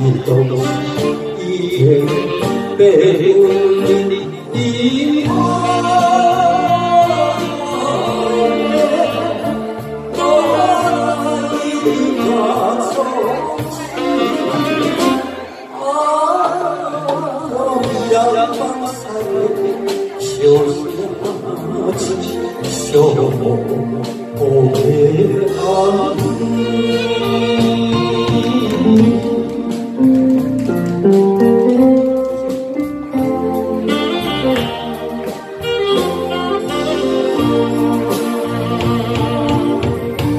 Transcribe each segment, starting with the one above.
人と生きて便利阳光洒在秋阳上，秋风微微寒。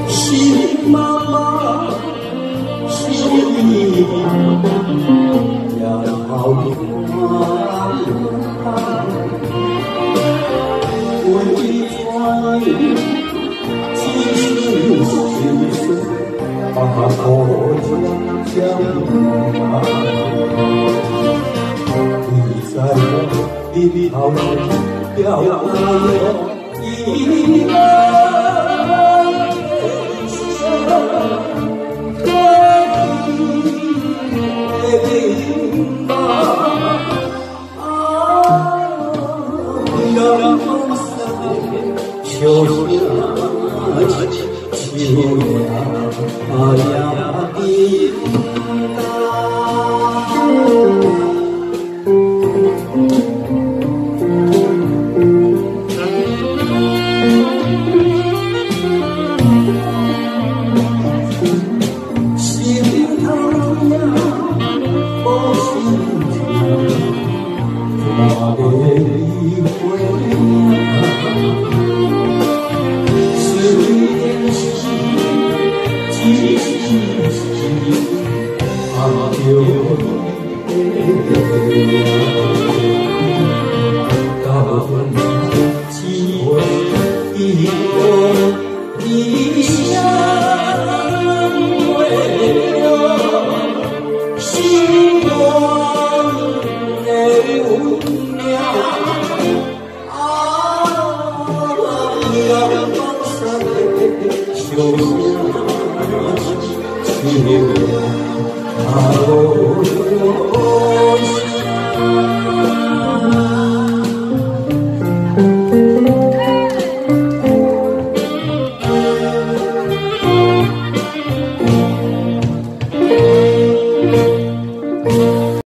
心茫茫，心茫茫，两茫茫。你的好，表我有一个。下秋呀呀。酒一杯呀，打翻一壶离乡泪哟，心了，啊，家。Oh.